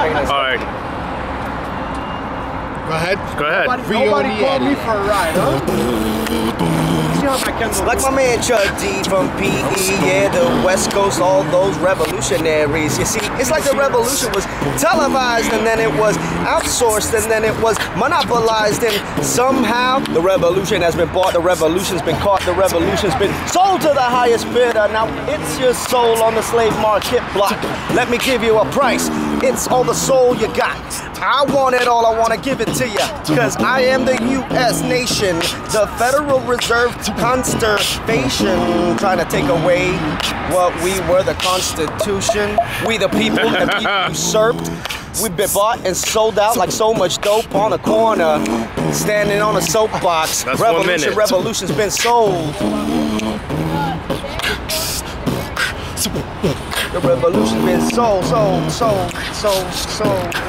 All right, Go ahead. go ahead. Rio Nobody called me for a ride, huh? Like my man Chuck D from PE, yeah, the West Coast, all those revolutionaries. You see, it's like the revolution was televised and then it was outsourced and then it was monopolized and somehow the revolution has been bought, the revolution's been caught, the revolution's been sold to the highest bidder. Now it's your soul on the slave market block. Let me give you a price. It's all the soul you got. I want it all, I want to give it to you. Cause I am the U.S. nation, the Federal Reserve conservation, trying to take away what we were, the Constitution. We the people have been usurped. We've been bought and sold out like so much dope on a corner, standing on a soapbox. That's Revolution, revolution's been sold. The revolution's been sold, sold, sold, sold, sold.